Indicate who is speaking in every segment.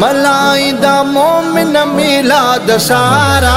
Speaker 1: मल्हाईंद मोम न मिला दसारा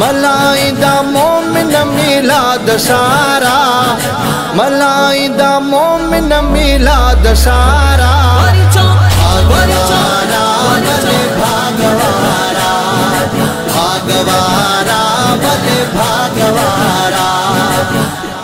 Speaker 1: मलाईंदा मोमिन मिलाद सारा मलाईंदा मोमिन मिलाद सारा भागवारा भले भागवारा भागवारा भले भागवारा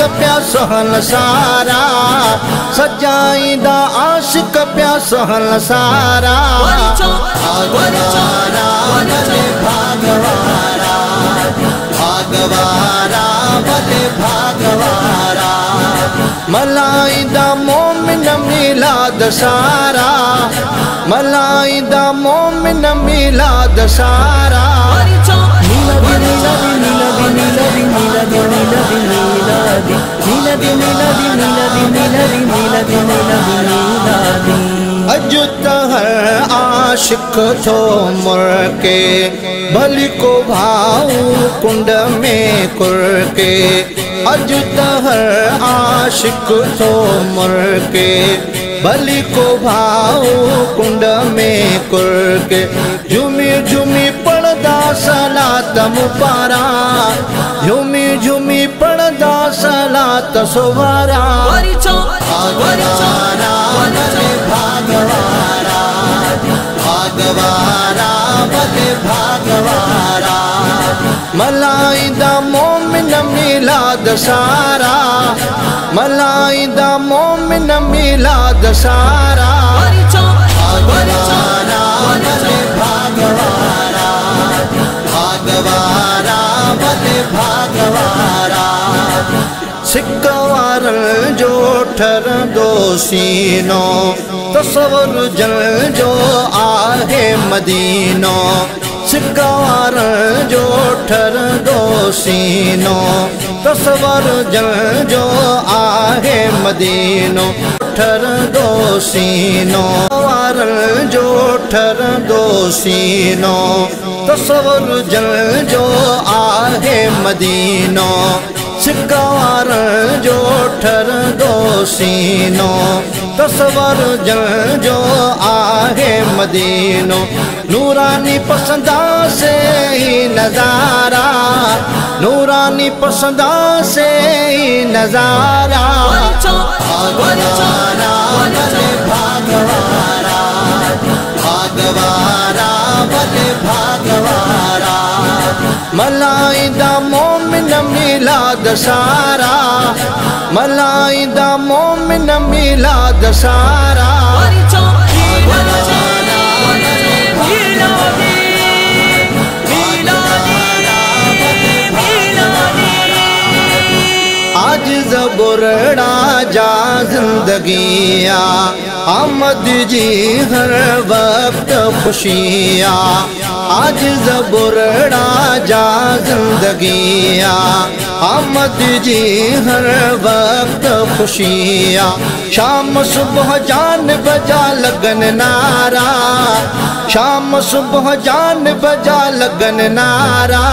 Speaker 1: आशिक पिया सहन सारा सजाईंदा आशिक पिया सहन सारा। भागवारा भले भागवारा भागवारा भले भागवारा मलाईंदा मोमिन मिलाद सारा। मलाईंदा मोमिन मिलाद सारा अज अॼु त आशिको मुर भली को भाऊ कुंड में अॼु त आशिक थो मुर के भली को भाऊ कुंड में पढ़ंदा के झुमे झुमी पढ़दा पढ़ सलात सुवारा। भागवारा भले भागवारा भागवारा भले भागवारा। मलाईंदा मोमिन मिलाद सारा। मलाईंदा मोमिन मिलाद सारा। भागवारा भले भागवारा भागवारा भले भागवारा। सिकवारनि जो ठरंदो सीनो तसवर जल जो आहे मदीनो। सिकवारनि जो ठरंदो सीनो तसवर जल जो आहे मदीनो। ठरंदो सीनो वारनि जो ठरंदो सीनो तसवर जल जो आहे मदीनो सिकवार जो ठरंदो सीनो तसवर जल जो आहे मदीनो नूरानी पसंदा से ही नज़ारा नूरानी पसंदा से ही नज़ारा भागवारा भागवारा भागवारा भागवारा मलाईंदा मोमिन मिलाद सारा। मलाईंदा मोमिन मिलाद सारा आज जबुरड़ा जा जिंदगिया आमद जी हर वक्त खुशिया। आज जबुरड़ा जा जिंदगिया आमद जी हर वक्त खुशिया। शाम सुबह जान बजा लगन नारा, शाम सुबह जान बजा लगन नारा।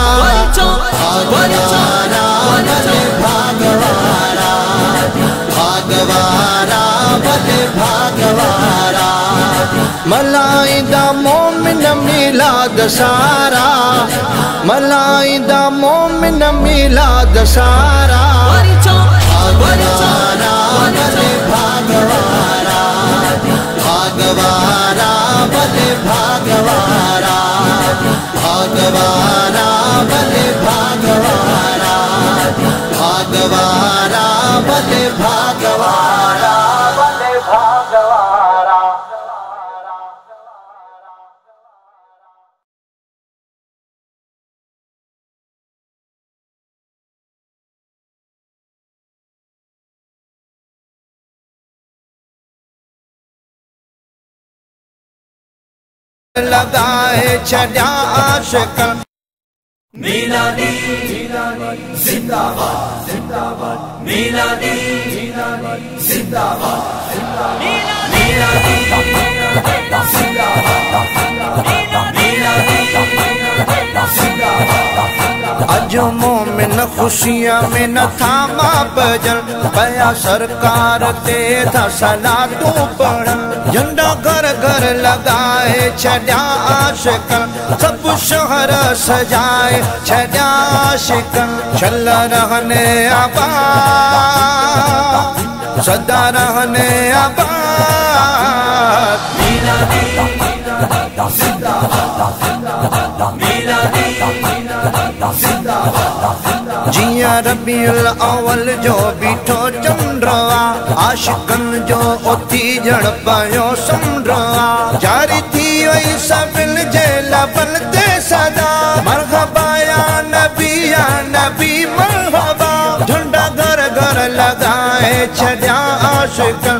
Speaker 1: मलाई दा मोमिन मिला दसारा मलाई दा मोमिन मिला दसारा भगवान लगाए छॾिया आशिक।
Speaker 2: मीलादी जिंदाबाद जिंदाबाद। मीलादी जिंदाबाद मीलादी
Speaker 1: अॼु मोमिन ख़ुशीअ में नथा माँ भॼन पया सरकार ते था सलातूं पढ़न झंडा घर घर लगाए छॾिया आशिकन। सभु शहर सजाए छॾिया आशिकन। छल रहने आबाद सदा रहने आबाद जिया रबीउल अवल जो बीठो चंड्रवा आशिकन जो ओती जड़ पयो समड्रवा जारी थी वई सबिल जे लबल ते सदा मरहबा आशिकन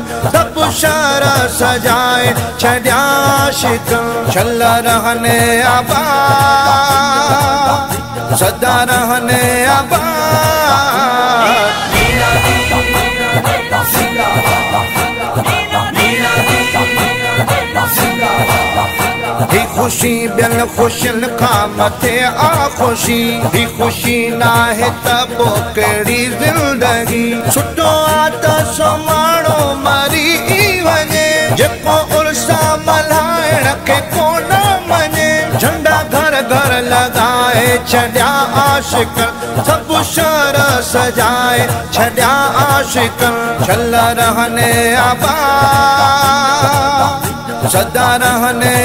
Speaker 1: सजाए छड्या आशिकन रहने आबाद सदा रहने आबाद ही खुशी बिल खुशिन खां मथे आ खुशी। ही खुशी ना है त पोइ कहिड़ी ज़िंदगी खे कोन मञे झंडा घर घर लगाए छॾिया आशिकन सब शहर सजाए छॾिया आशिकन छल रहने आबाद सदा रहने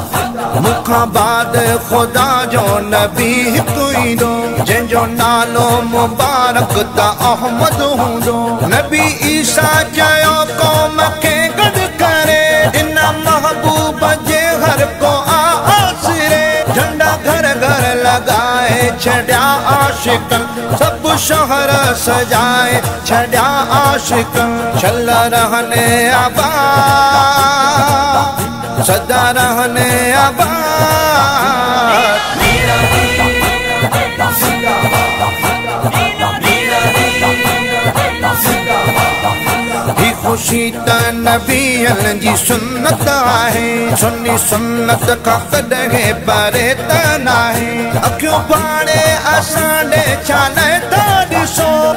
Speaker 1: मुखां बाद ख़ुदा जो नबी हिकु ईंदो, जंहिंजो नालो मुबारक त अहमद हूंदो। नबी ईसा चयो, क़ौम खे गॾु करे, इन महबूब जे हर को आसिरे। झंडा घर घर लॻाए छॾिया आशिकन शहर सजाए छॾिया आशिकन छल रहने आबाद सदा रहने ही खुशी त नबीअनि जी सुन्नत आहे सुनी सुन्नत खां कॾहिं परे त नाहे। अखियूं पाणे असां ॾे छा न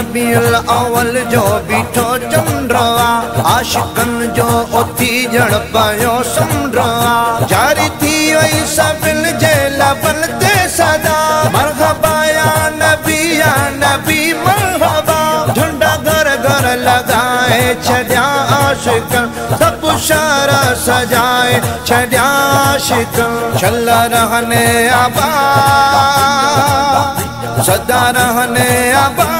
Speaker 1: रबीउल अवल जो बीठो चंड्रवा आशिकन जो ओती जड़ पयो समड्रवा जारी थी वई सबिल जे लबल ते सदा। मरहबा या नबी या नबी मरहबा। झंडा घर घर लॻाए छॾिया आशिकन। सभु शारा सजाए छॾिया आशिकन। छल रहने आबाद सदा रहने आबाद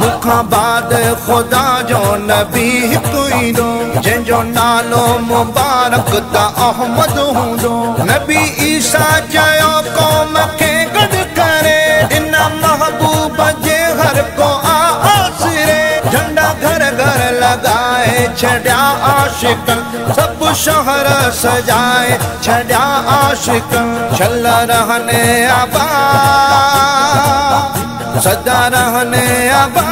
Speaker 1: मुखां बाद ख़ुदा जो नबी हिकु ईंदो नालो मुबारक त अहमद हूंदो। नबी ईसा चयो क़ौम खे गॾु करे, इन महबूब जे हर को आसिरे। झंडा घर घर लॻाए छॾिया आशिक सब शहर सजाए छड़ा आशिक चल रहने आबा। सदा रहने अबा